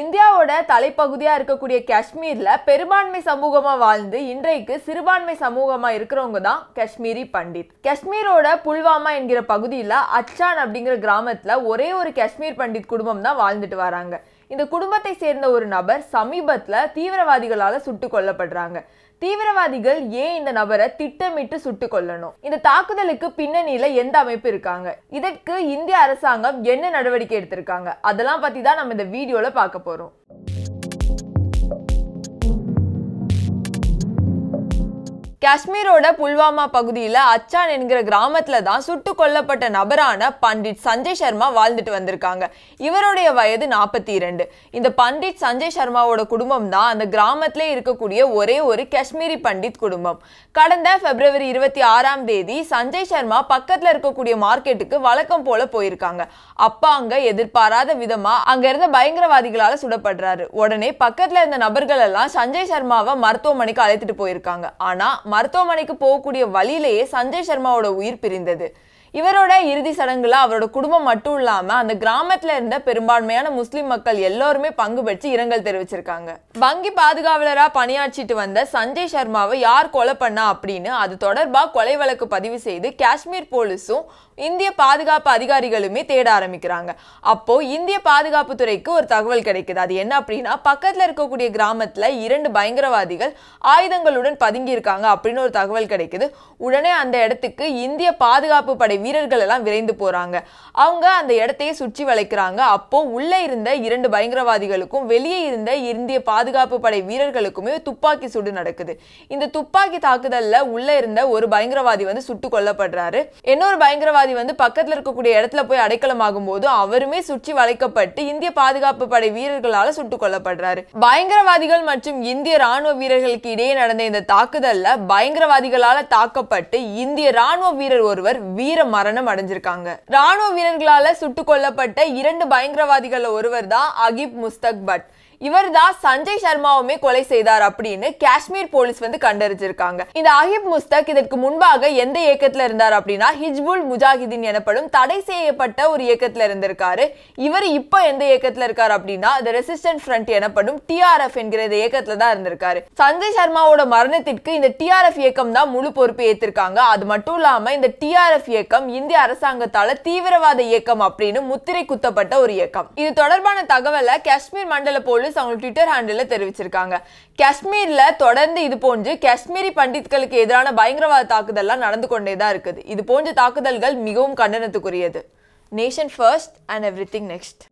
இந்தியாவோட தலைப்பகுதியாக இருக்கக்கூடிய காஷ்மீரில் பெரும்பான்மை சமூகமாக வாழ்ந்து இன்றைக்கு சிறுபான்மை சமூகமாக இருக்கிறவங்க தான் காஷ்மீரி பண்டித். காஷ்மீரோட புல்வாமா என்கிற பகுதியில் அச்சான் அப்படிங்கிற கிராமத்தில் ஒரே ஒரு காஷ்மீர் பண்டித் குடும்பம் தான் வாழ்ந்துட்டு வராங்க. இந்த குடும்பத்தை சேர்ந்த ஒரு நபர் சமீபத்தில் தீவிரவாதிகளால் சுட்டுக் கொல்லப்படுறாங்க. தீவிரவாதிகள் ஏன் இந்த நபரை திட்டமிட்டு சுட்டு கொல்லணும்? இந்த தாக்குதலுக்கு பின்னணியில எந்த அமைப்பு இருக்காங்க? இதற்கு இந்திய அரசாங்கம் என்ன நடவடிக்கை எடுத்திருக்காங்க? அதெல்லாம் பத்தி தான் நம்ம இந்த வீடியோல பார்க்க போறோம். காஷ்மீரோட புல்வாமா பகுதியில் அச்சான் என்கிற கிராமத்தில் தான் சுட்டு கொல்லப்பட்ட நபரான பண்டிட் சஞ்சய் சர்மா வாழ்ந்துட்டு வந்திருக்காங்க. இவருடைய வயது நாற்பத்தி இரண்டு. இந்த பண்டிட் சஞ்சய் சர்மாவோட குடும்பம் தான் அந்த கிராமத்திலே இருக்கக்கூடிய ஒரே ஒரு காஷ்மீரி பண்டிட் குடும்பம். கடந்த பிப்ரவரி இருபத்தி ஆறாம் தேதி சஞ்சய் சர்மா பக்கத்தில் இருக்கக்கூடிய மார்க்கெட்டுக்கு வழக்கம் போல போயிருக்காங்க. அப்பா அங்க எதிர்பாராத விதமா அங்க இருந்த பயங்கரவாதிகளால சுடப்படுறாரு. உடனே பக்கத்துல இருந்த நபர்கள் எல்லாம் சஞ்சய் சர்மாவை மருத்துவமனைக்கு அழைத்துட்டு போயிருக்காங்க. ஆனா மருத்துவமனைக்கு போகக்கூடிய வழியிலேயே சஞ்சய் சர்மாவோட உயிர் பிரிந்தது. இவரோட இறுதி சடங்குல அவரோட குடும்பம் மட்டும் இல்லாம அந்த கிராமத்துல இருந்த பெரும்பான்மையான முஸ்லிம் மக்கள் எல்லாருமே பங்கு பெற்று இரங்கல் தெரிவிச்சிருக்காங்க. வங்கி பாதுகாவலரா பணியாற்றிட்டு வந்த சஞ்சய் சர்மாவை யார் கொலை பண்ணா அப்படின்னு அது தொடர்பா கொலை வழக்கு பதிவு செய்து காஷ்மீர் போலீஸும் இந்திய பாதுகாப்பு அதிகாரிகளுமே தேட ஆரம்பிக்கிறாங்க. அப்போ இந்திய பாதுகாப்பு துறைக்கு ஒரு தகவல் கிடைக்குது. அது என்ன அப்படின்னா பக்கத்துல இருக்கக்கூடிய கிராமத்துல இரண்டு பயங்கரவாதிகள் ஆயுதங்களுடன் பதுங்கி இருக்காங்க அப்படின்னு ஒரு தகவல் கிடைக்குது. உடனே அந்த இடத்துக்கு இந்திய பாதுகாப்பு படை வீரர்கள் எல்லாம் விரைந்து போறாங்க. அவங்க அந்த இடத்தையே சுற்றி வளைக்கிறாங்க. அப்போ உள்ளே இருந்த இரண்டு பயங்கரவாதிகளுக்கும் வெளியே இருந்த இந்திய பாதுகாப்பு படை வீரர்களுக்குமே துப்பாக்கி சூடு நடக்குது. இந்த துப்பாக்கி தாக்குதல்ல உள்ள இருந்த ஒரு பயங்கரவாதி வந்து சுட்டு கொல்லப்படுறாரு. இன்னொரு பயங்கரவாதி வந்து பக்கத்துல இருக்கக்கூடிய இடத்துல போய் அடைக்கலமாகும் போது அவருமே சுற்றி வளைக்கப்பட்டு இந்திய பாதுகாப்பு படை வீரர்களால சுட்டுக் கொல்லப்படுறாரு. பயங்கரவாதிகள் மற்றும் இந்திய ராணுவ வீரர்களுக்கு இடையே நடந்த இந்த தாக்குதல்ல பயங்கரவாதிகளால தாக்கப்பட்டு இந்திய ராணுவ வீரர் ஒருவர் வீர மரணம் அடைஞ்சிருக்காங்க. ராணுவ வீரர்களால சுட்டுக் கொல்லப்பட்ட இரண்டு பயங்கரவாதிகள் ஒருவர் தான் அகிப் முஸ்தக் பட் இவர் தான் சஞ்சய் சர்மாவுமே கொலை செய்தார் அப்படின்னு காஷ்மீர் போலீஸ் வந்து கண்டறிஞ்சிருக்காங்க. இந்த அஹிப் முஸ்தக் இதற்கு முன்பாக எந்த இயக்கத்துல இருந்தார் அப்படின்னா ஹிஜ்புல் முஜாஹிதீன் எனப்படும் தடை செய்யப்பட்ட ஒரு இயக்கத்துல இருந்திருக்காரு. இவர் இப்போ எந்த இயக்கத்துல இருக்காரு அப்படின்னா த ரெசிஸ்டன்ட் ஃப்ரண்ட் எனப்படும் டிஆர்எஃப் என்கிற இந்த இயக்கத்துல தான் இருந்திருக்காரு. சஞ்சய் சர்மாவோட மரணத்திற்கு இந்த டிஆர்எஃப் இயக்கம் தான் முழு பொறுப்பு ஏத்திருக்காங்க. அது மட்டும் இல்லாம இந்த டிஆர்எஃப் இயக்கம் இந்திய அரசாங்கத்தால தீவிரவாத இயக்கம் அப்படின்னு முத்திரை குத்தப்பட்ட ஒரு இயக்கம். இது தொடர்பான தகவலை காஷ்மீர் மண்டல போலீஸ் போலீஸ் அவங்க ட்விட்டர் ஹேண்டில் தெரிவிச்சிருக்காங்க. காஷ்மீர்ல தொடர்ந்து இது போன்று காஷ்மீரி பண்டித்களுக்கு எதிரான பயங்கரவாத தாக்குதல்லாம் நடந்து கொண்டே தான் இருக்குது. இது போன்ற தாக்குதல்கள் மிகவும் கண்டனத்துக்குரியது. Nation first and everything next